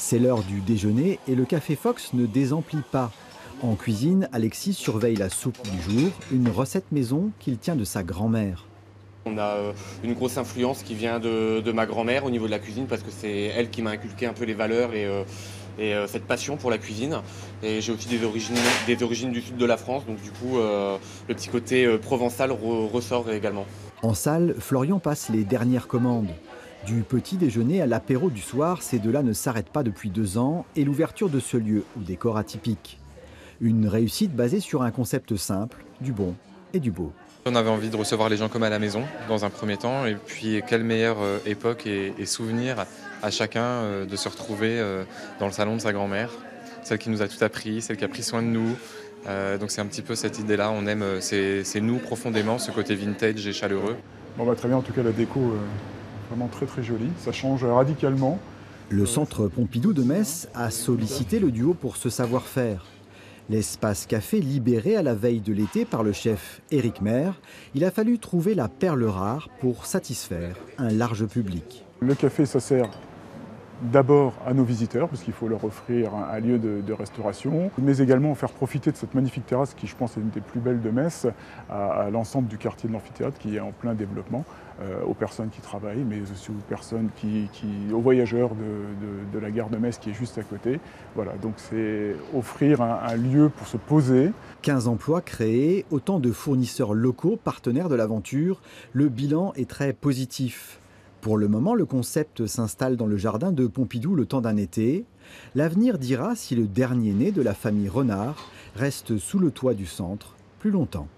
C'est l'heure du déjeuner et le café Fox ne désemplit pas. En cuisine, Alexis surveille la soupe du jour, une recette maison qu'il tient de sa grand-mère. On a euh, une grosse influence qui vient de, de ma grand-mère au niveau de la cuisine parce que c'est elle qui m'a inculqué un peu les valeurs et, euh, et euh, cette passion pour la cuisine. Et j'ai aussi des origines, des origines du sud de la France, donc du coup le petit côté provençal re- ressort également. En salle, Florian passe les dernières commandes. Du petit déjeuner à l'apéro du soir, ces deux-là ne s'arrêtent pas depuis deux ans et l'ouverture de ce lieu au décor atypique. Une réussite basée sur un concept simple, du bon et du beau. On avait envie de recevoir les gens comme à la maison, dans un premier temps, et puis quelle meilleure euh, époque et, et souvenir à chacun euh, de se retrouver euh, dans le salon de sa grand-mère, celle qui nous a tout appris, celle qui a pris soin de nous. Euh, donc c'est un petit peu cette idée-là, on aime, c'est c'est nous profondément, ce côté vintage et chaleureux. Bon, bah, très bien, en tout cas, la déco, euh, vraiment très très jolie. Ça change radicalement. Le centre Pompidou de Metz a sollicité le duo pour ce savoir-faire. L'espace café libéré à la veille de l'été par le chef Éric Maire, il a fallu trouver la perle rare pour satisfaire un large public. Le café, ça sert d'abord à nos visiteurs, parce qu'il faut leur offrir un, lieu de, restauration, mais également faire profiter de cette magnifique terrasse qui, je pense, est une des plus belles de Metz, à, l'ensemble du quartier de l'amphithéâtre qui est en plein développement, euh, aux personnes qui travaillent, mais aussi aux personnes qui, aux voyageurs de la gare de Metz qui est juste à côté. Voilà, donc c'est offrir un, un lieu pour se poser, 15 emplois créés, autant de fournisseurs locaux partenaires de l'aventure, le bilan est très positif. Pour le moment, le concept s'installe dans le jardin de Pompidou le temps d'un été. L'avenir dira si le dernier né de la famille Renard reste sous le toit du centre plus longtemps.